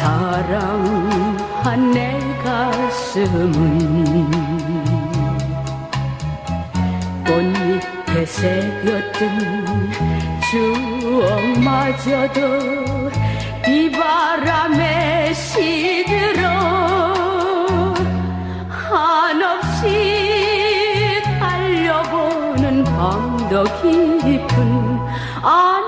사랑한 내 가슴은 꽃잎에 새겼던 추억마저도 비바람에 시들어 한없이 달려보는 밤도 깊은 안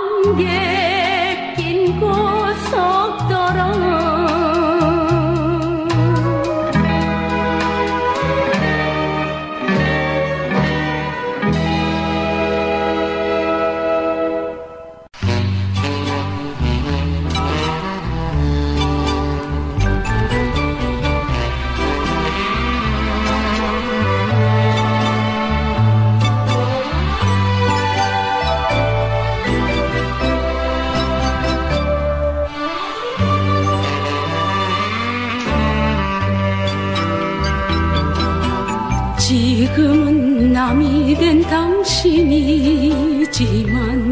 당신이지만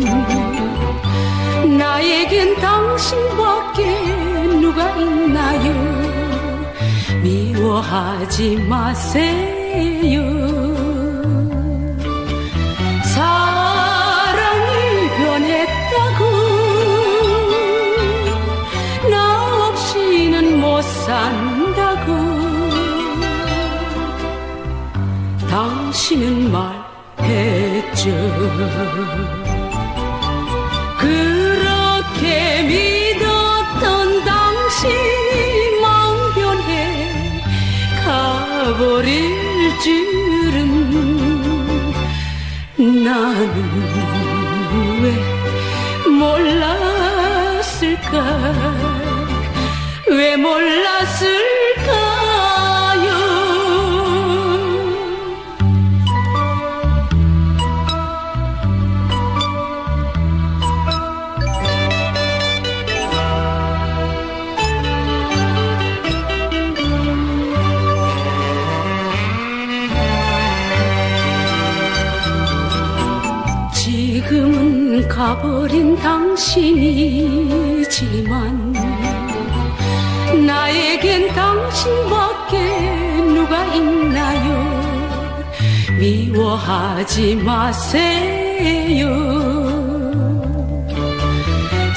나에겐 당신밖에 누가 있나요? 미워하지 마세요 그렇게 믿었던 당신이 마음 변해 가버릴 줄은 나는 왜 몰랐을까? 왜 몰랐을까 버린 당신이지만 나에겐 당신밖에 누가 있나요? 미워하지 마세요.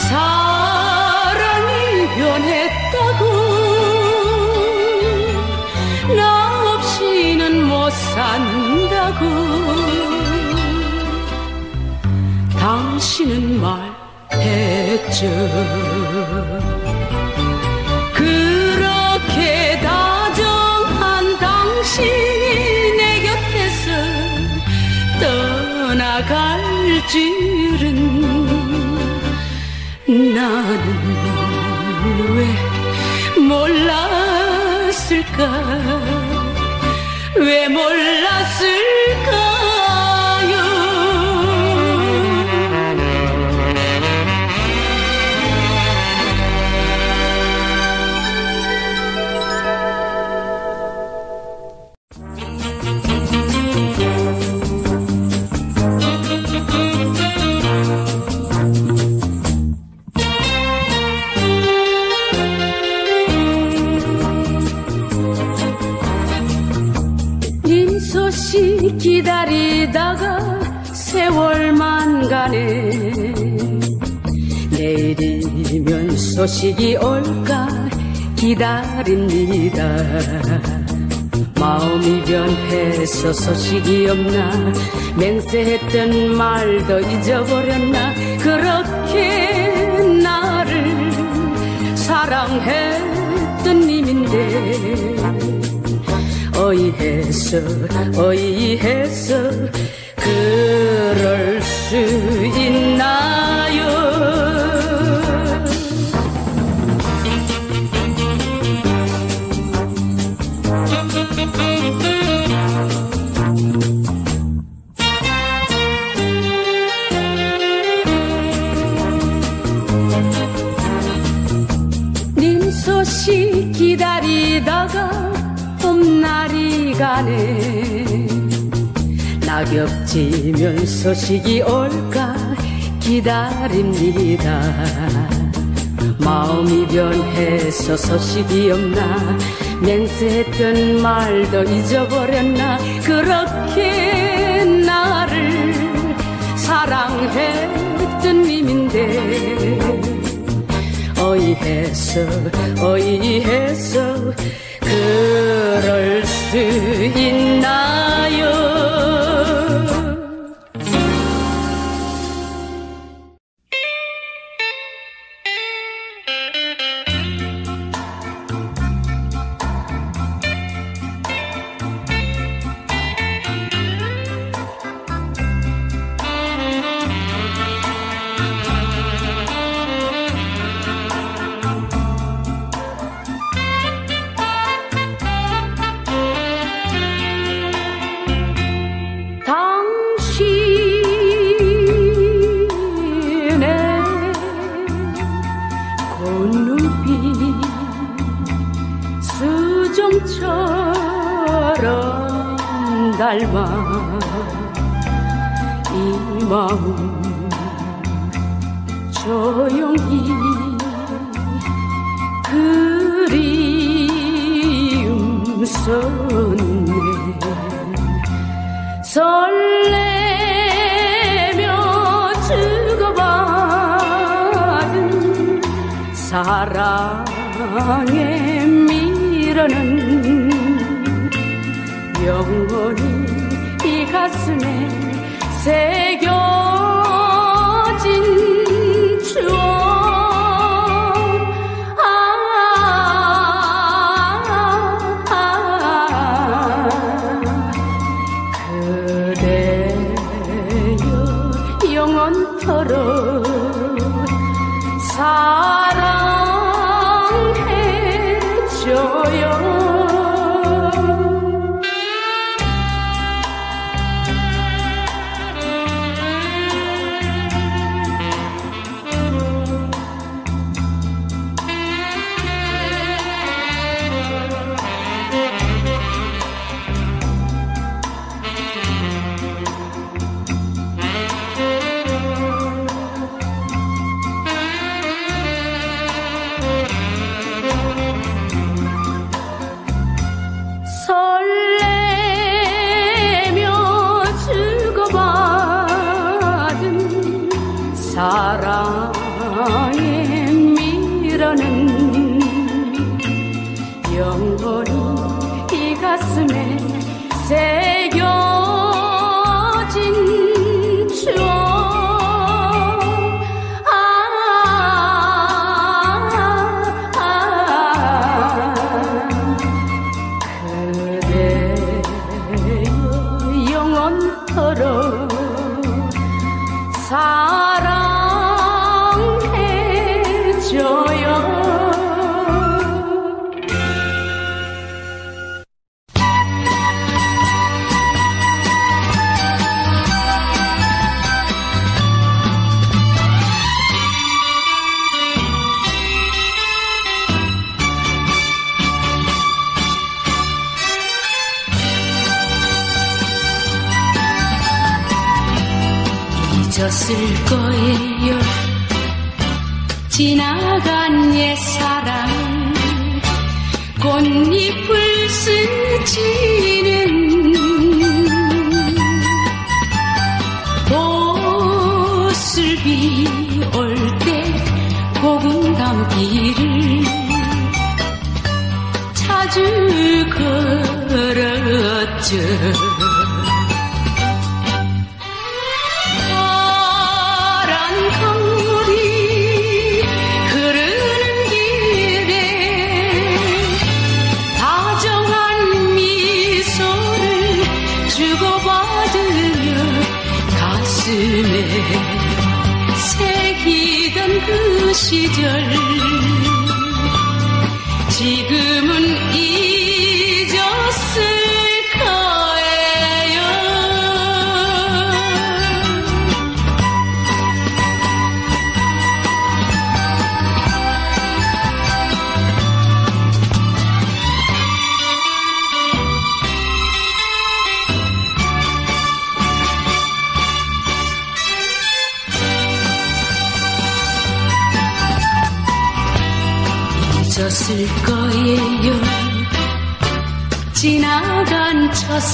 사랑이 변했다고 나 없이는 못 산다고 당신은 말했죠. 그렇게 다정한 당신이 내 곁에서 떠나갈 줄은 나는 왜 몰랐을까? 왜 몰랐을까 소식이 올까 기다립니다. 마음이 변해서 소식이 없나 맹세했던 말도 잊어버렸나 그렇게 나를 사랑했던 님인데 어이해서 어이해서 그럴 수 있나요 가네 낙엽 지면 소식이 올까 기다립니다. 마음이 변해서 소식이 없나 맹세했던 말도 잊어버렸나 그렇게 나를 사랑했던 님인데 어이해서 어이해서 그럴 수 닮아 이 마음 조용히 그리움 쏟네 설레며 주고받은 사랑의 미련은 영원히 이 가슴에 새겨진 추억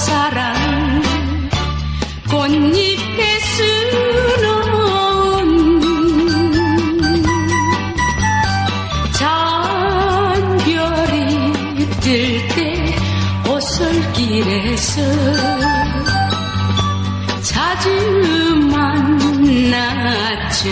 사랑. 꽃잎에 수놓은 별이 뜰 때 오솔길에서 자주 만났죠.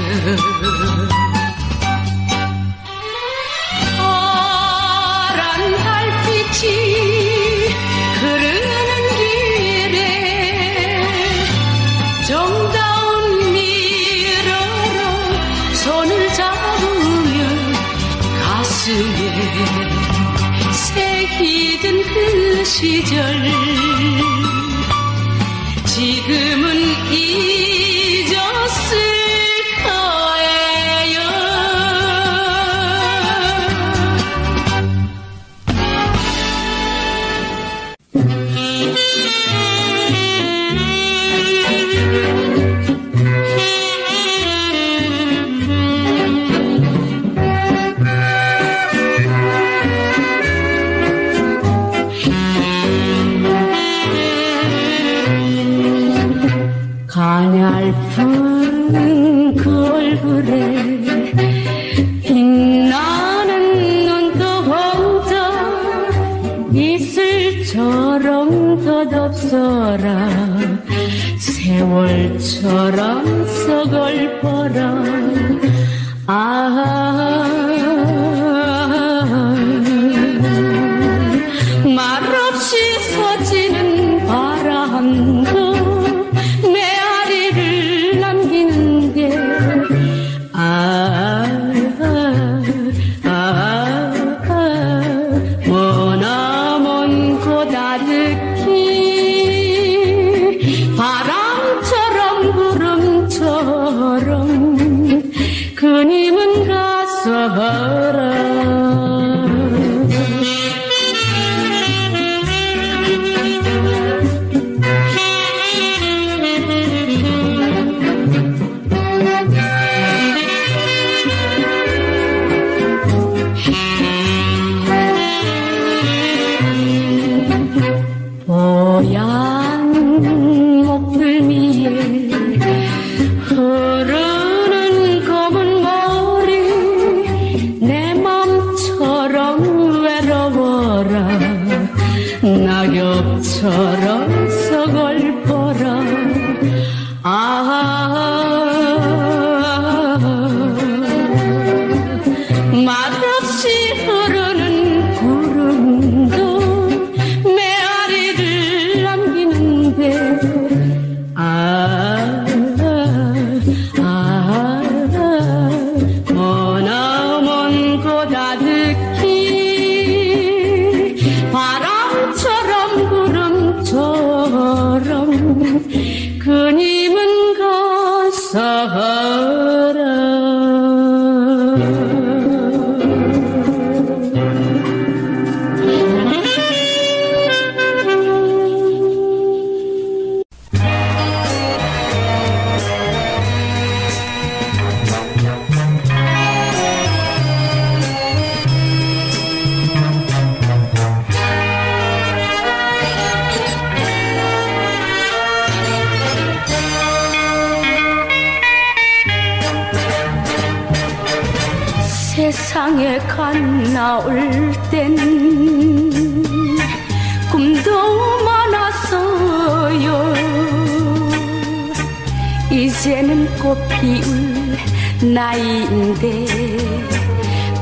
이제는 꽃 피울 나이인데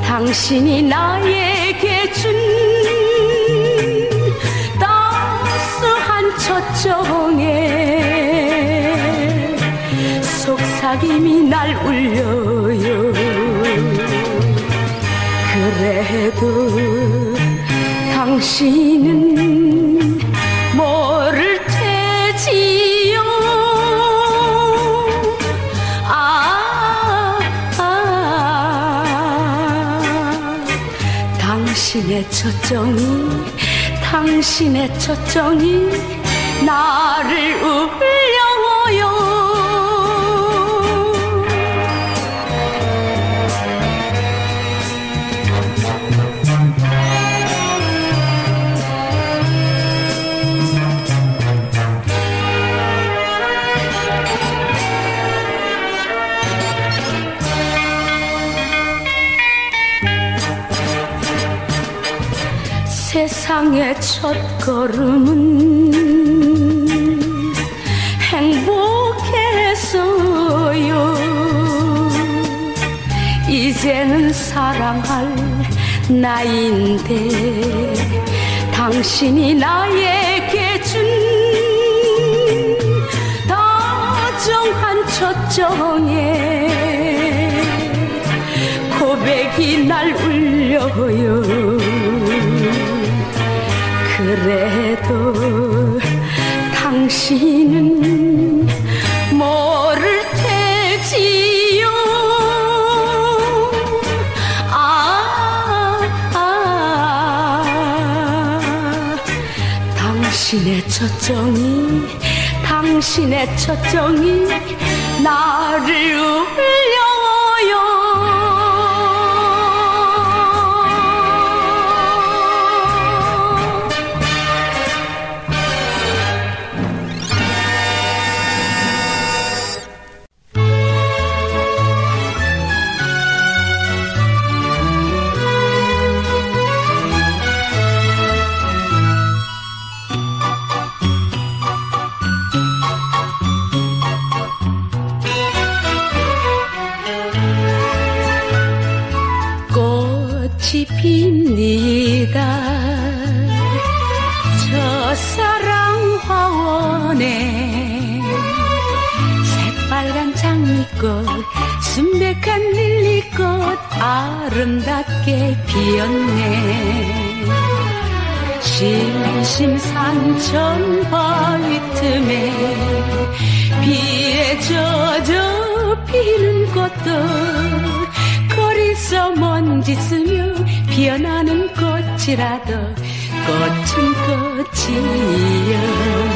당신이 나에게 준 따스한 첫정에 속삭임이 날 울려요. 그래도 당신은 당신의 첫정이 당신의 첫정이 나를 울려 세상의 첫 걸음은 행복했어요. 이제는 사랑할 나이인데 당신이 나에게 준 다정한 첫 정에 고백이 날 울려요 그래도 당신은 모를 테지요? 아, 아 당신의 첫정이 당신의 첫정이 나를 울려 핍니다 첫사랑 화원에 새빨간 장미꽃 순백한 릴리꽃 아름답게 피었네. 심심산천 바위 틈에 비에 젖어 피는 꽃들 거리서 먼지 쓰며 피어나는 꽃이라도 꽃은 꽃이여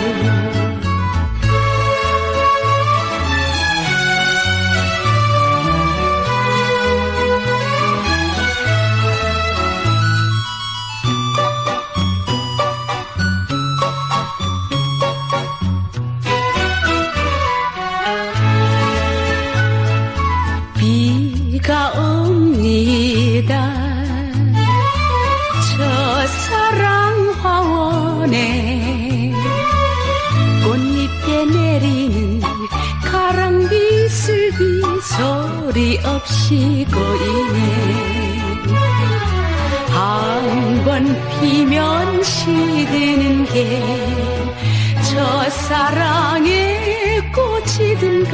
사랑의 꽃이든가.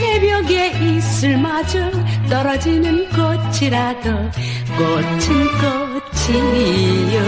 새벽에 이슬마저 떨어지는 꽃이라도 꽃은 꽃이요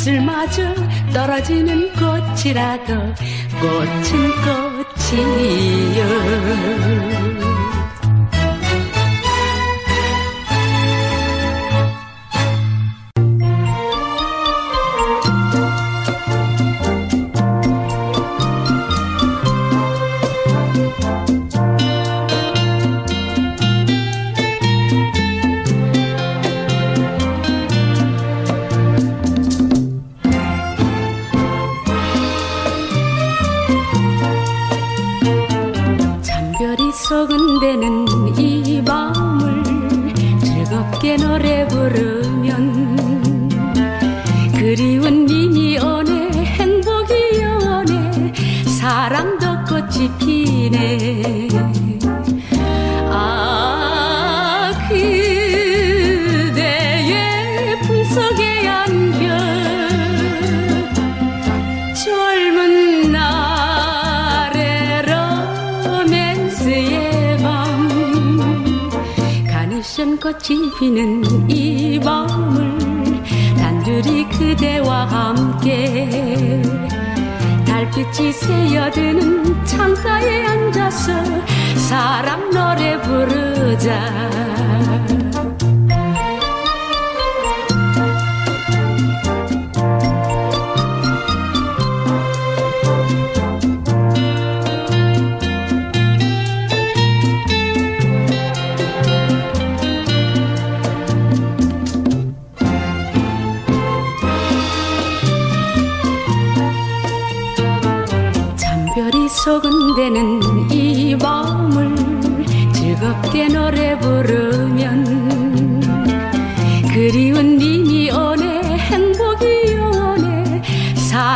잎술마저 떨어지는 꽃이라도 꽃은 꽃이요.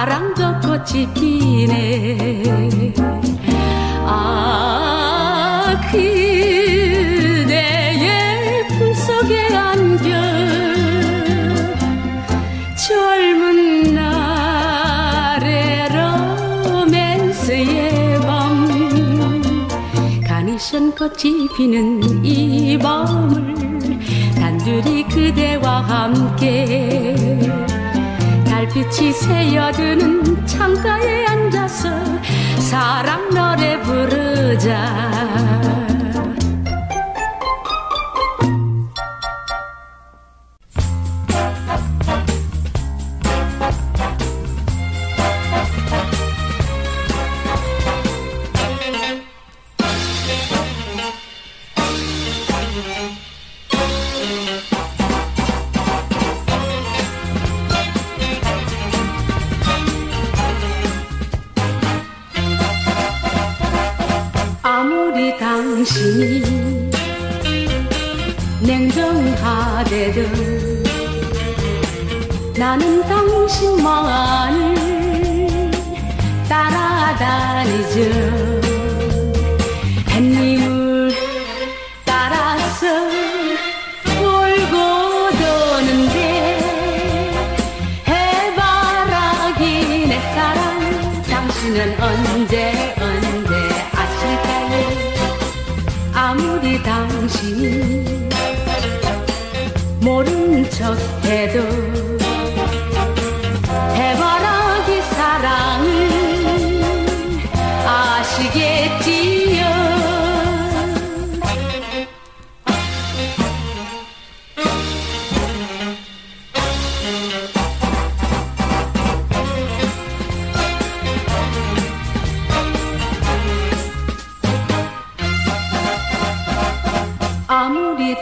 사랑도 꽃이 피네. 아 그대의 품속에 안겨. 젊은 날의 로맨스의 밤. 가니션 꽃이 피는 이 밤을 단둘이 그대와 함께. 달빛이 새어드는 창가에 앉아서 사랑 노래 부르자.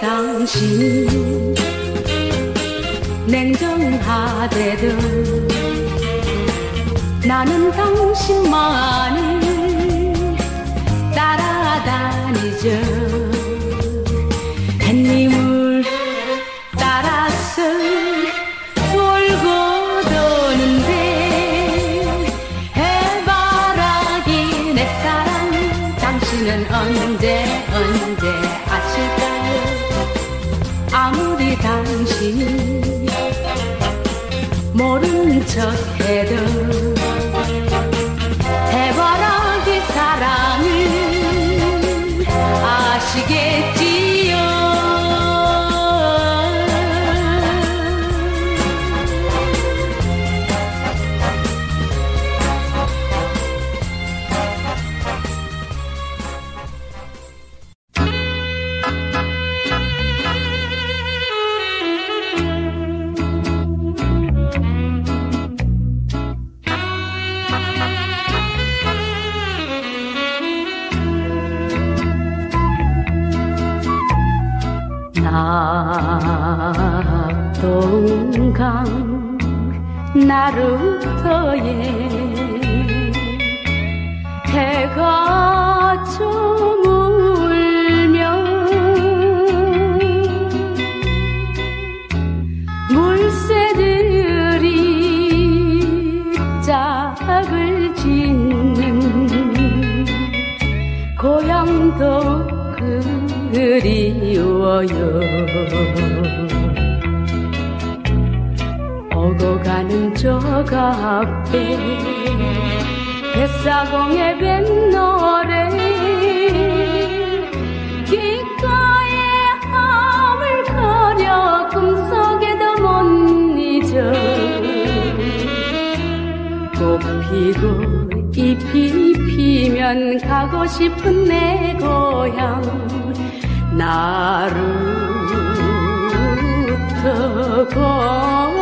당신. 냉정하대도 나는 당신만을 따라다니죠 저 앞에 뱃사공의 뱃노래 귓가에 함을 가려 꿈속에도 못 잊어 꽃 피고 잎이 피면 가고 싶은 내 고향 나루터 고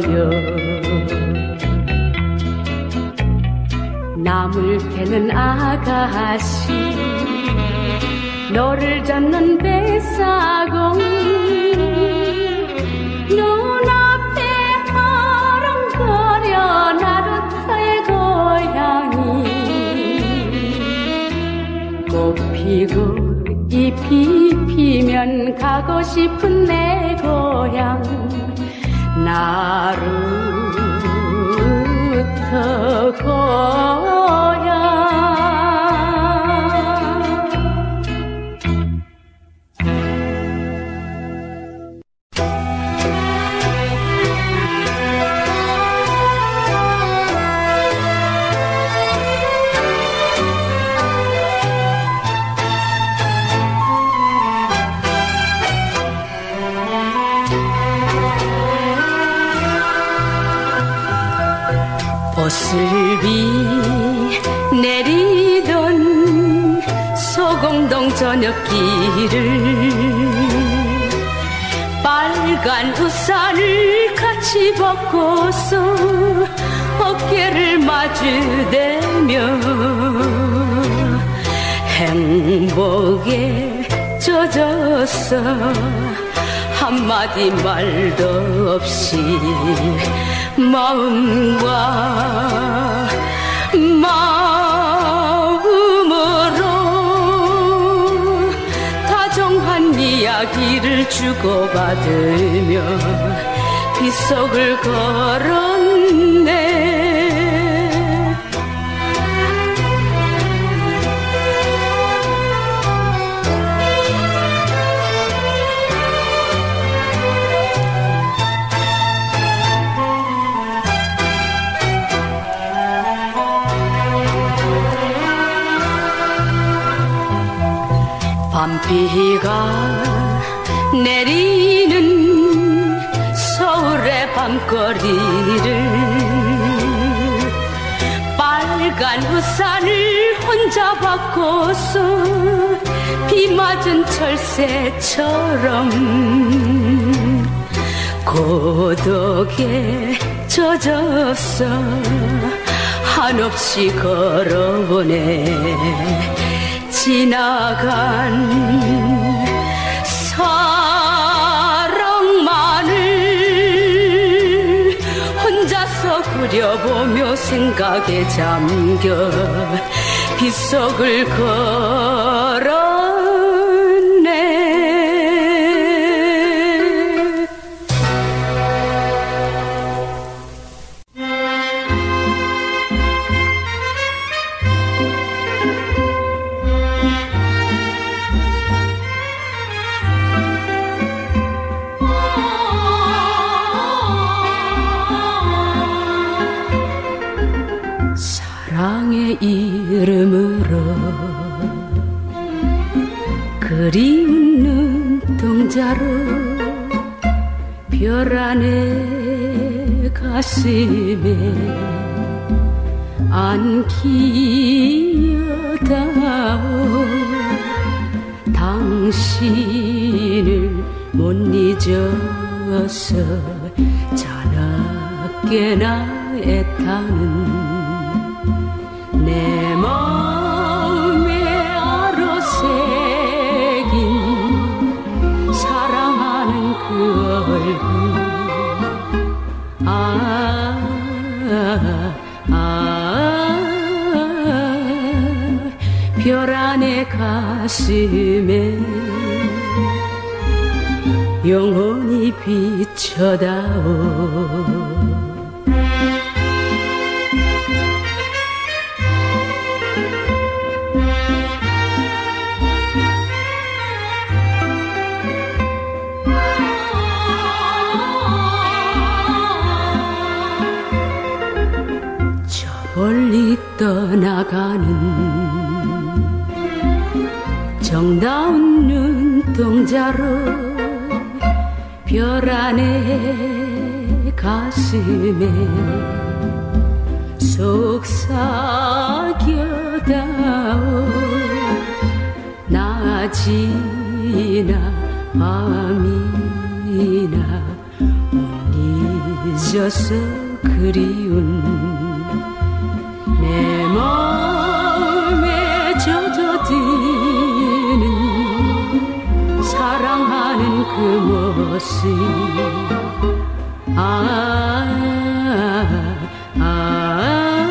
그리워요. 나물 캐는 아가씨 너를 젓는 배사공. 눈앞에 하렁거려 나루터의 고향이 꽃 피고 잎이 피면 가고 싶은 내 고향 나루터 고 벗고서 어깨를 마주대며 행복에 젖어서 한마디 말도 없이 마음과 마음으로 다정한 이야기를 주고받으며 빗속을 걸었네. 밤비가 내리 밤거리를 빨간 우산을 혼자 바꿔서 비 맞은 철새처럼 고독에 젖었어. 한없이 걸어보네. 지나간 그려보며 생각에 잠겨 빗속을 걸었 눈동자로 별 안에 가슴에 안기어다오. 당신을 못 잊어서 자나깨나 애타는 가슴에 영원히 비춰다오. 저 멀리 떠나가는 정다운 눈동자로 별 안에 가슴에 속삭여다오. 낮이나 밤이나 못 잊어서 그리운 내 마음 사랑하는 그 모습 아, 아,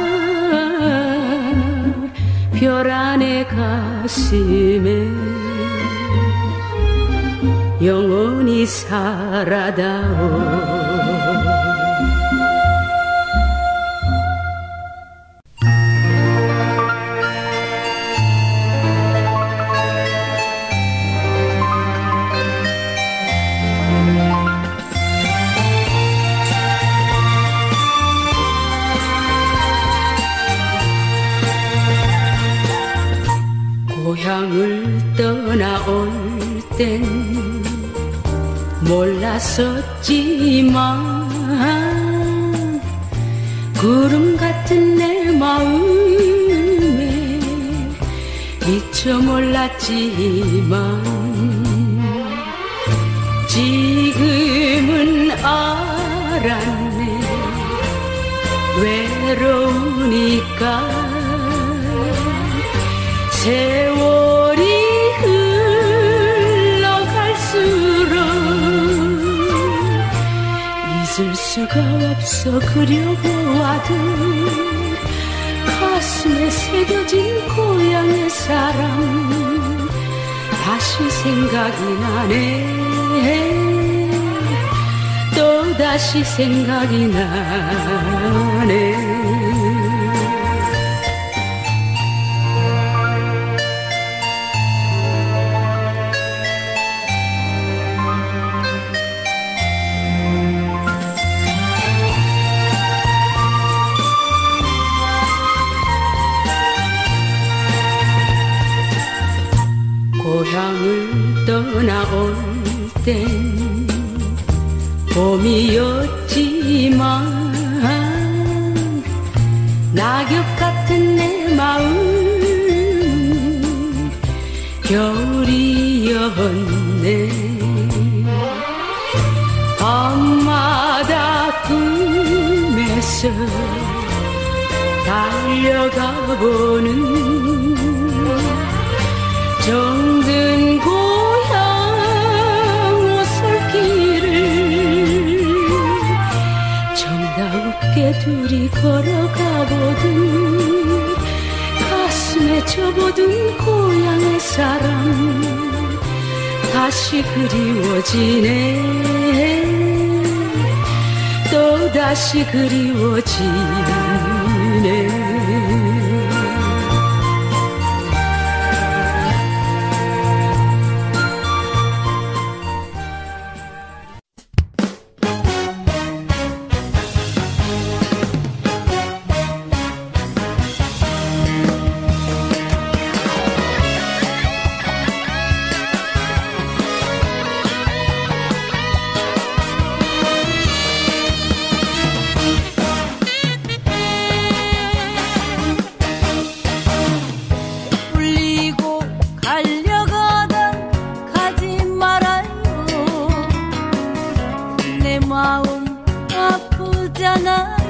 별 안의 가슴에 영원히 살아다오 땐 몰랐었지만 구름 같은 내 마음에 미처 몰랐지만 지금은 알았네. 외로우니까. 세 수가 없어 그려보아도 가슴에 새겨진 고향의 사람 다시 생각이 나네. 또 다시 생각이 나네 땐 봄이었지만 낙엽 같은 내 마음 겨울이었네. 밤마다 꿈에서 달려가 보는 둘이 걸어가 보든 가슴에 접어둔 고향의 사람 다시 그리워지네. 또 다시 그리워지네 발길이 떨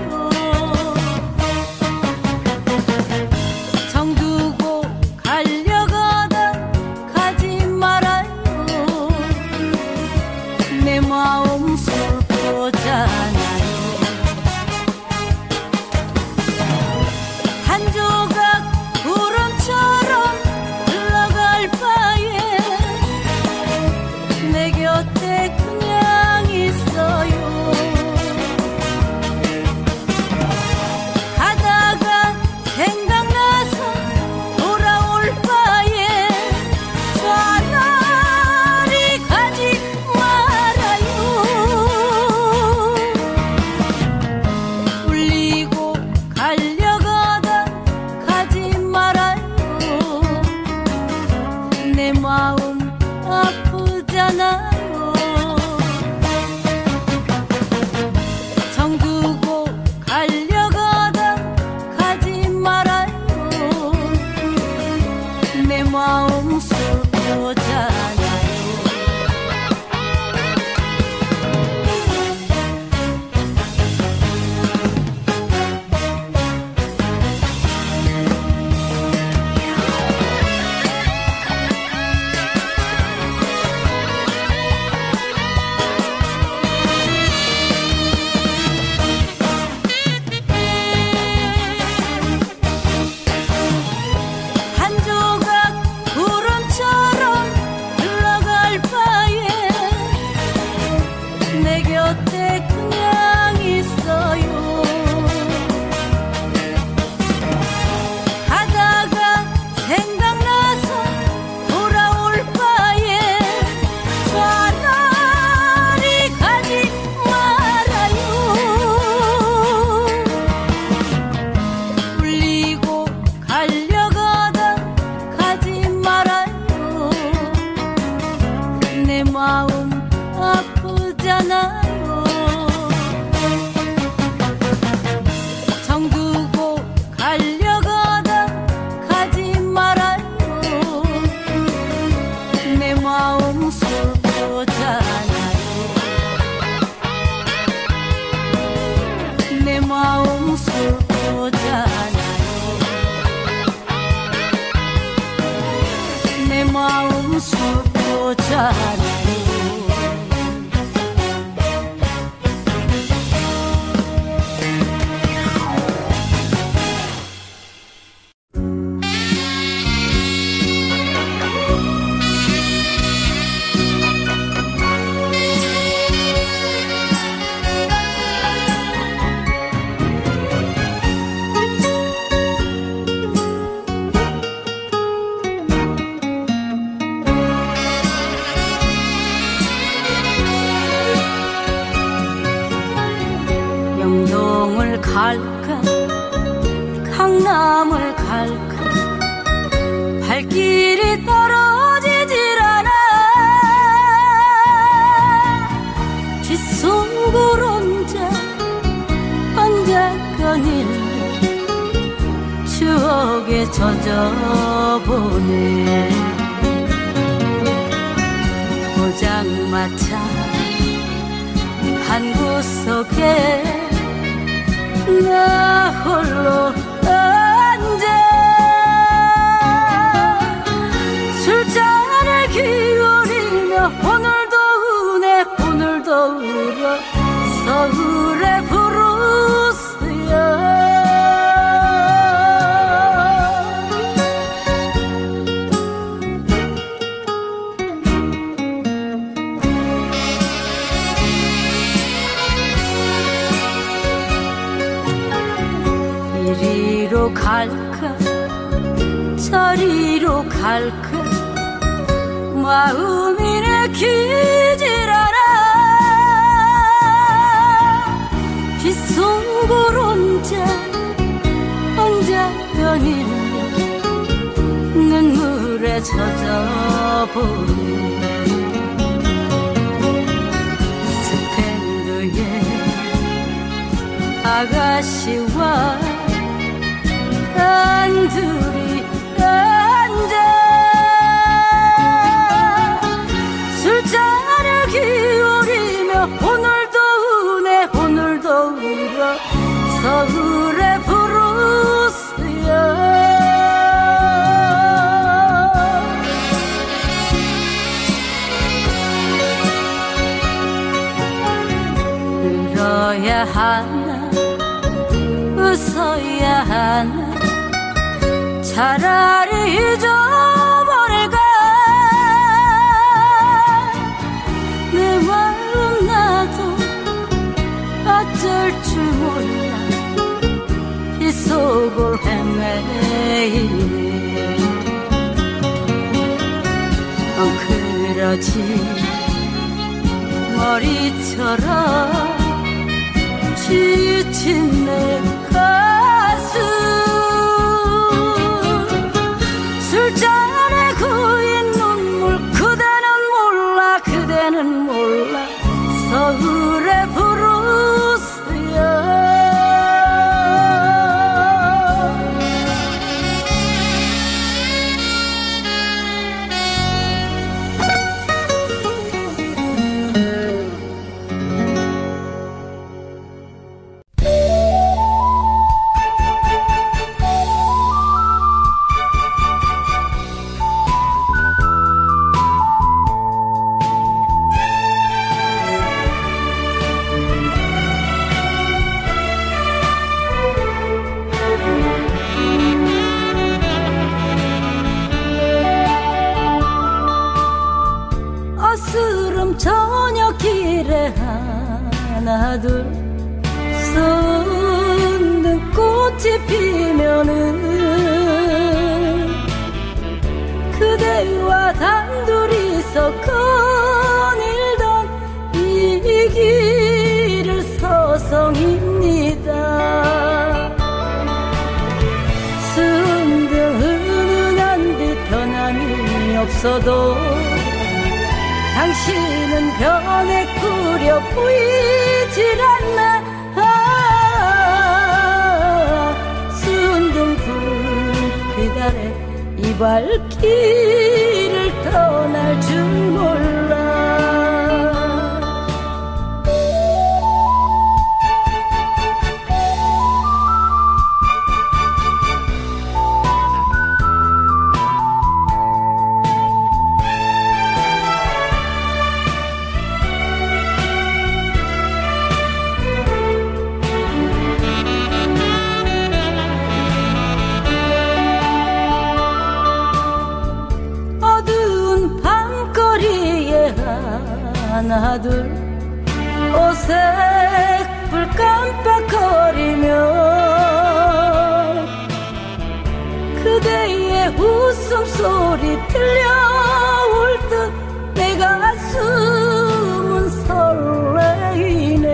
그대의 웃음소리 들려올 듯 내가 숨은 설레이네.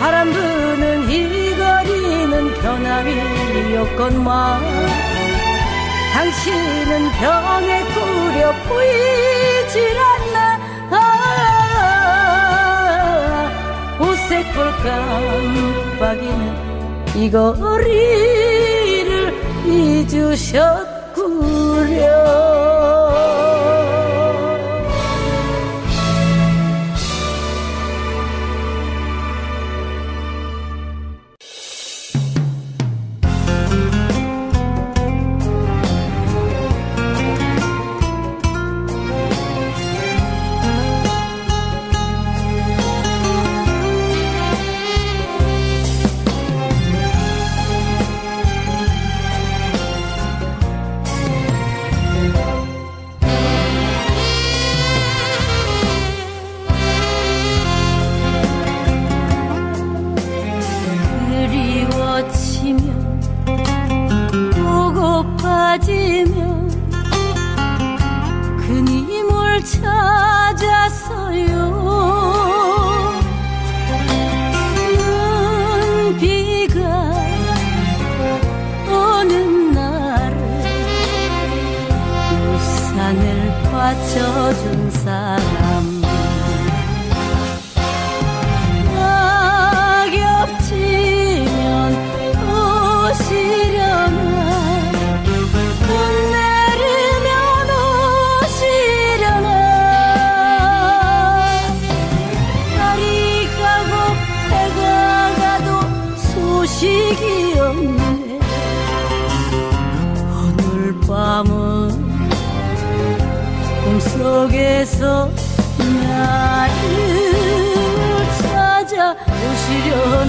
바람 부는 이 거리는 변함이었건만 당신은 병에 꾸려 보이질 않나. 아, 옷색 볼 깜빡이는 이 거리를 잊으셨구려 주께서 나를 찾아오시려나?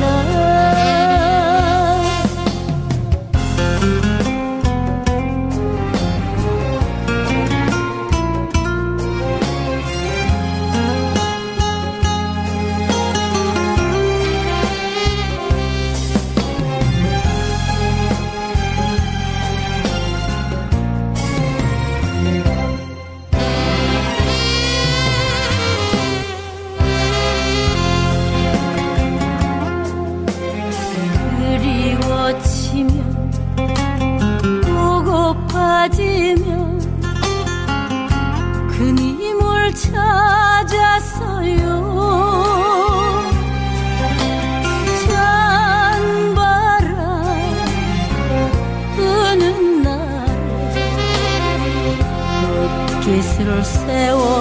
nuevo.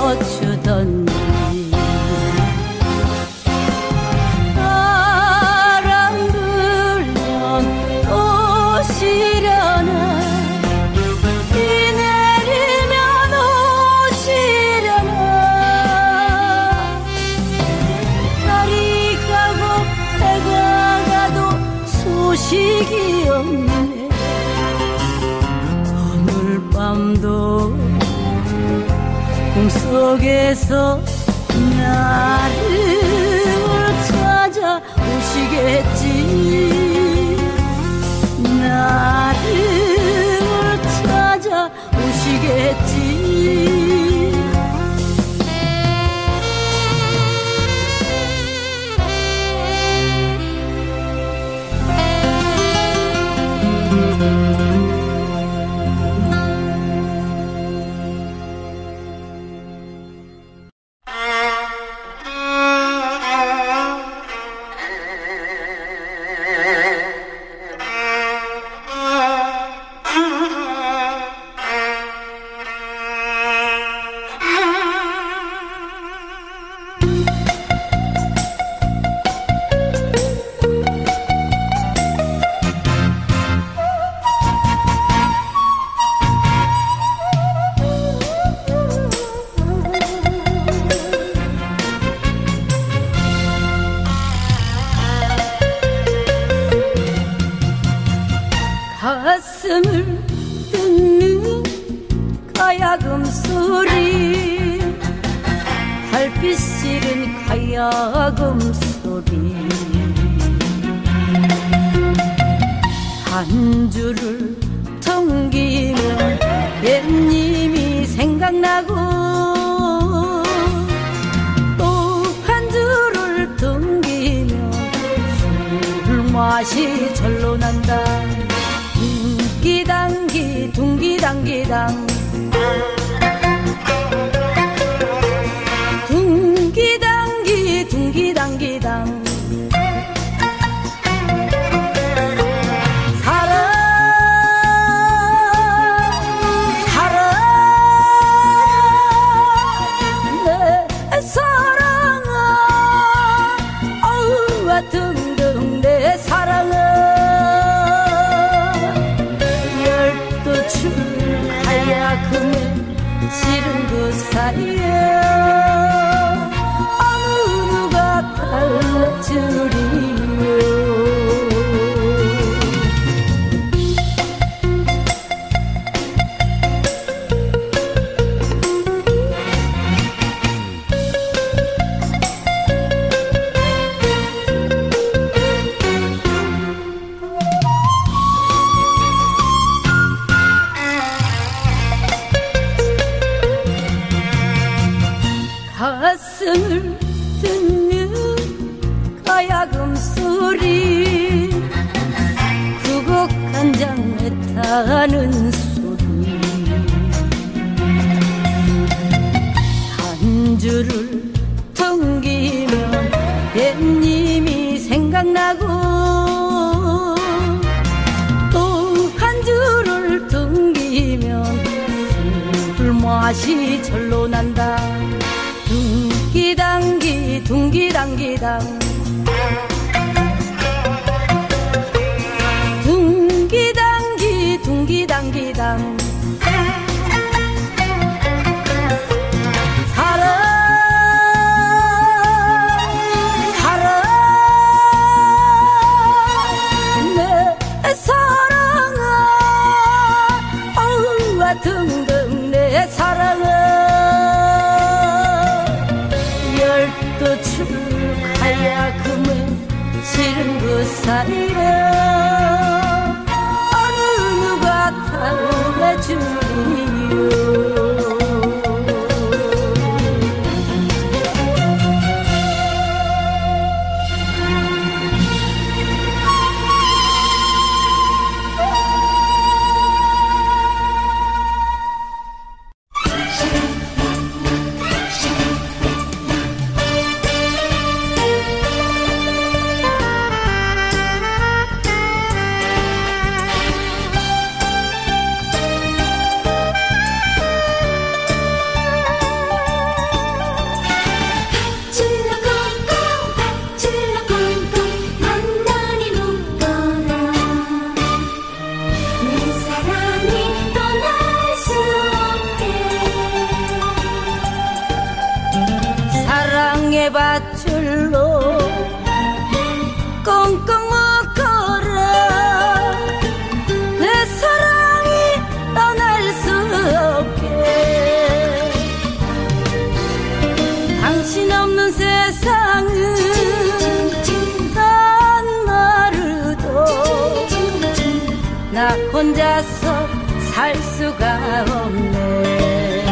혼자서 살 수가 없네.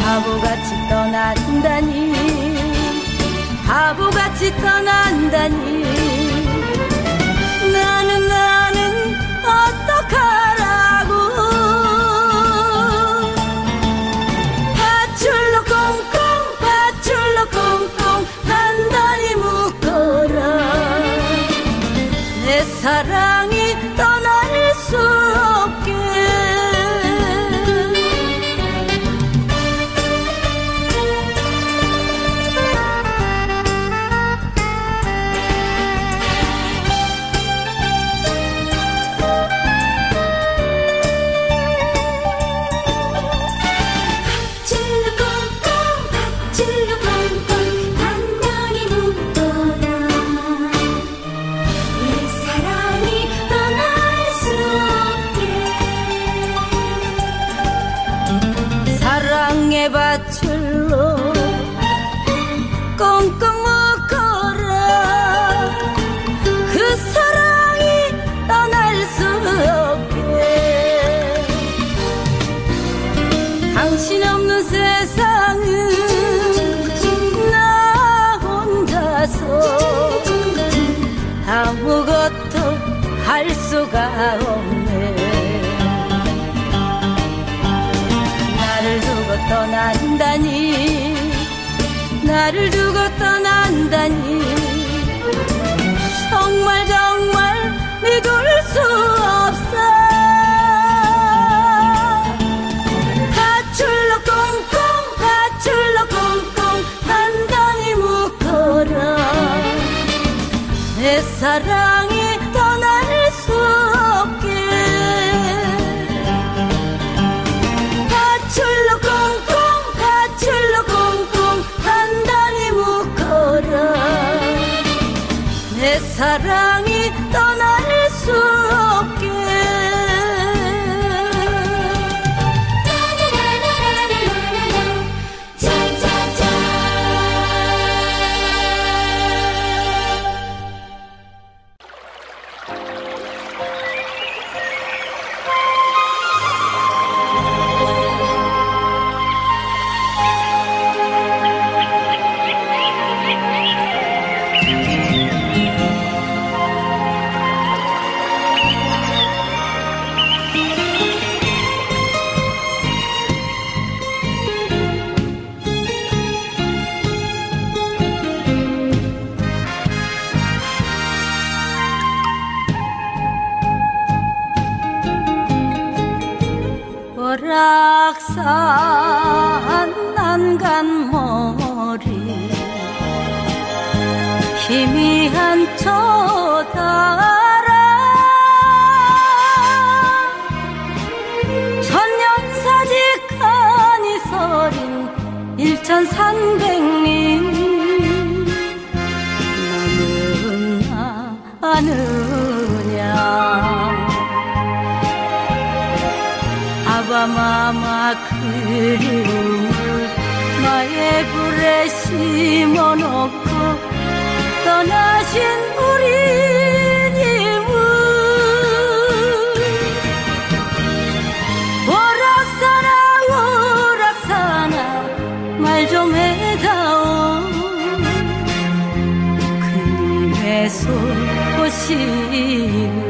바보같이 떠난다니 바보같이 떠난다니. 당신 없는 세상은 나 혼자서 아무것도 할 수가 없네. 나를 두고 떠난다니 나를 두고 산백님. 너는 아느냐. 아바마마 그림을 나의 불에 심어놓고 떠나신 心。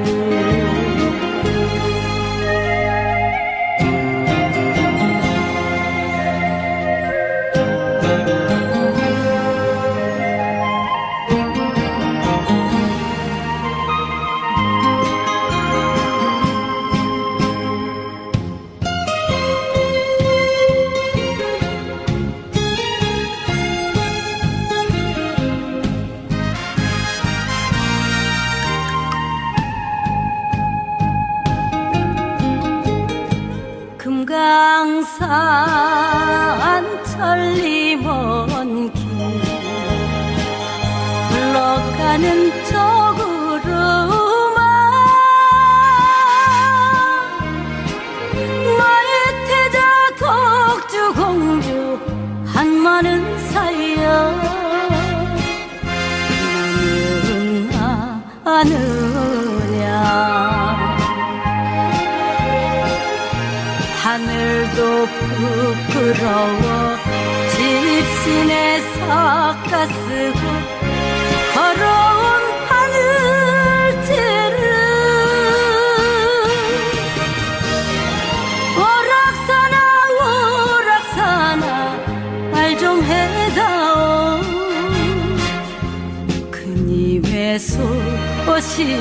부끄러워. 집신에서 가쓰고 걸어온 하늘들은 오락서나 오락서나 말 좀 해다오. 그니 왜 소시를